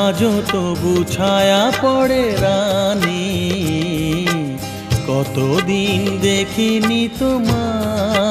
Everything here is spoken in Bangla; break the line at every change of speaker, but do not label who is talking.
আজও তবু ছায়া পড়ে রানী। কতদিন দেখিনি তোমার